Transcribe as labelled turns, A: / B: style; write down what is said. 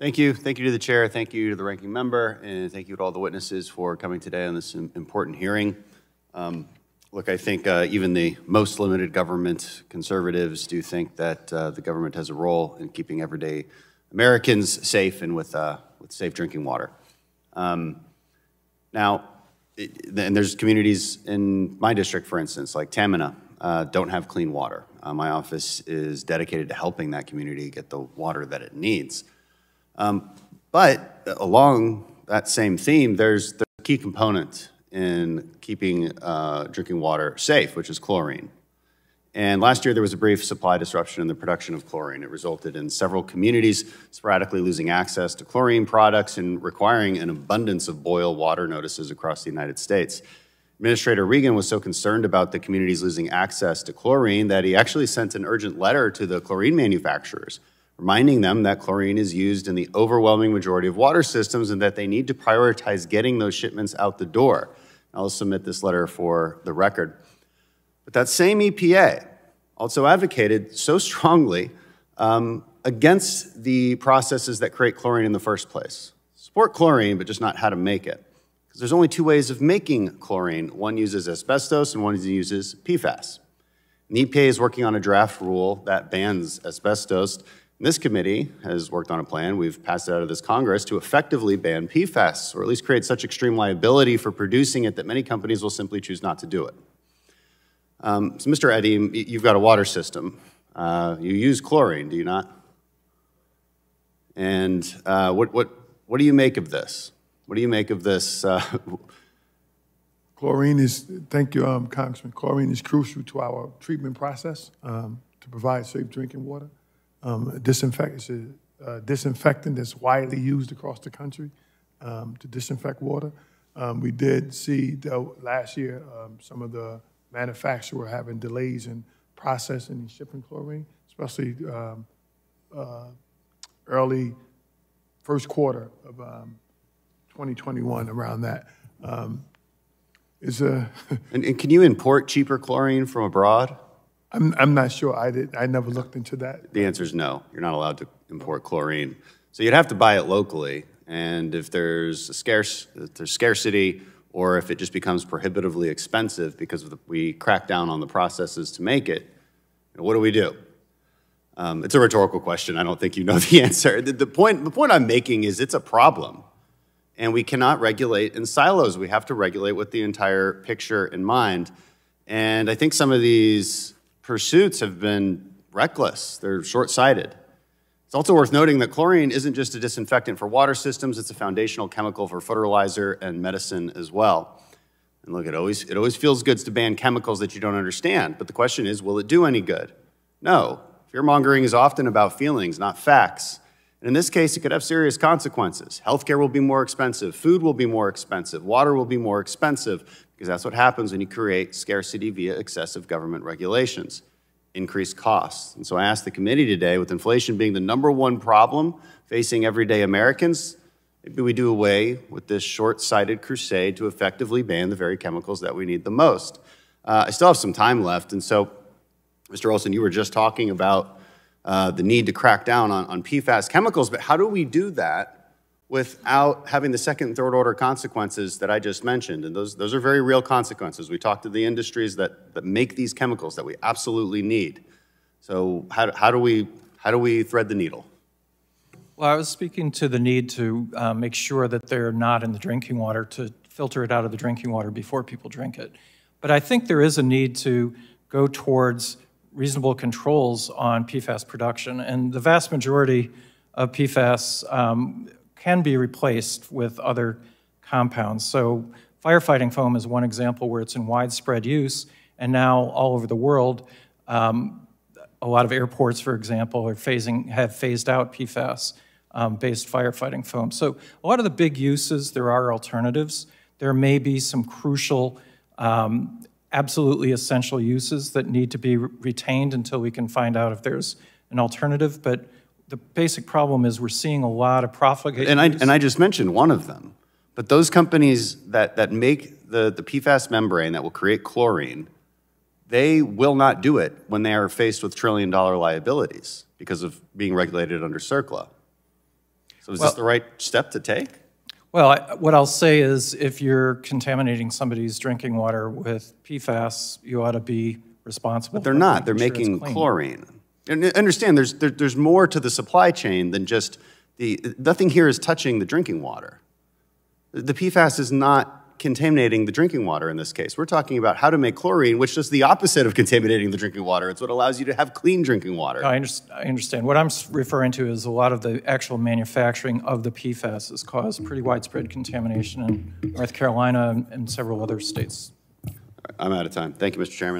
A: Thank you. Thank you to the chair. Thank you to the ranking member, and thank you to all the witnesses for coming today on this important hearing. Um, look, I think uh, even the most limited government conservatives do think that uh, the government has a role in keeping everyday Americans safe and with, uh, with safe drinking water. Um, now, it, and there's communities in my district, for instance, like Tamina, uh, don't have clean water. Uh, my office is dedicated to helping that community get the water that it needs. Um, but along that same theme, there's, there's a key component in keeping uh, drinking water safe, which is chlorine. And last year, there was a brief supply disruption in the production of chlorine. It resulted in several communities sporadically losing access to chlorine products and requiring an abundance of boil water notices across the United States. Administrator Regan was so concerned about the communities losing access to chlorine that he actually sent an urgent letter to the chlorine manufacturers reminding them that chlorine is used in the overwhelming majority of water systems and that they need to prioritize getting those shipments out the door. I'll submit this letter for the record. But that same EPA also advocated so strongly um, against the processes that create chlorine in the first place. Support chlorine, but just not how to make it. Because there's only two ways of making chlorine. One uses asbestos and one uses PFAS. And the EPA is working on a draft rule that bans asbestos this committee has worked on a plan, we've passed it out of this Congress, to effectively ban PFAS, or at least create such extreme liability for producing it that many companies will simply choose not to do it. Um, so, Mr. Edim, you've got a water system. Uh, you use chlorine, do you not? And uh, what, what, what do you make of this? What do you make of this? Uh,
B: chlorine is, thank you, um, Congressman. Chlorine is crucial to our treatment process um, to provide safe drinking water. Um, disinfect, uh, disinfectant that's widely used across the country um, to disinfect water. Um, we did see, though, last year, um, some of the manufacturers were having delays in processing and shipping chlorine, especially um, uh, early first quarter of 2021, um, around that. is a
A: and, and can you import cheaper chlorine from abroad?
B: I'm, I'm not sure. I did. I never looked into that.
A: The answer is no. You're not allowed to import chlorine. So you'd have to buy it locally. And if there's a scarce, if there's scarcity, or if it just becomes prohibitively expensive because the, we crack down on the processes to make it, what do we do? Um, it's a rhetorical question. I don't think you know the answer. The, the, point, the point I'm making is it's a problem. And we cannot regulate in silos. We have to regulate with the entire picture in mind. And I think some of these pursuits have been reckless, they're short sighted. It's also worth noting that chlorine isn't just a disinfectant for water systems, it's a foundational chemical for fertilizer and medicine as well. And look, it always, it always feels good to ban chemicals that you don't understand, but the question is will it do any good? No. Fear mongering is often about feelings, not facts. And in this case, it could have serious consequences. Healthcare will be more expensive, food will be more expensive, water will be more expensive, because that's what happens when you create scarcity via excessive government regulations, increased costs. And so I asked the committee today, with inflation being the number one problem facing everyday Americans, maybe we do away with this short sighted crusade to effectively ban the very chemicals that we need the most. Uh, I still have some time left, and so, Mr. Olson, you were just talking about uh, the need to crack down on, on PFAS chemicals, but how do we do that without having the second and third order consequences that I just mentioned. And those, those are very real consequences. We talked to the industries that, that make these chemicals that we absolutely need. So how, how, do, we, how do we thread the needle?
C: Well, I was speaking to the need to uh, make sure that they're not in the drinking water, to filter it out of the drinking water before people drink it. But I think there is a need to go towards reasonable controls on PFAS production. And the vast majority of PFAS um, can be replaced with other compounds. So firefighting foam is one example where it's in widespread use, and now all over the world, um, a lot of airports, for example, are phasing, have phased out PFAS um, based firefighting foam. So a lot of the big uses, there are alternatives. There may be some crucial, um, absolutely essential uses that need to be re retained until we can find out if there's an alternative, but the basic problem is we're seeing a lot of profligate.
A: And I, and I just mentioned one of them. But those companies that, that make the, the PFAS membrane that will create chlorine, they will not do it when they are faced with trillion dollar liabilities because of being regulated under CERCLA. So is this the right step to take?
C: Well, I- what I'll say is if you're contaminating somebody's drinking water with PFAS, you ought to be responsible.
A: But they're not. They're
C: sure
A: making chlorine. And understand, there's, there, there's more to the supply chain than just the, nothing here is touching the drinking water. The PFAS is not contaminating the drinking water in this case. We're talking about how to make chlorine, which is the opposite of contaminating the drinking water. It's what allows you to have clean drinking water.
C: I underst- I understand. What I'm referring to is a lot of the actual manufacturing of the PFAS has caused pretty widespread contamination in North Carolina and several other states.
A: I'm out of time. Thank you, Mr. Chairman.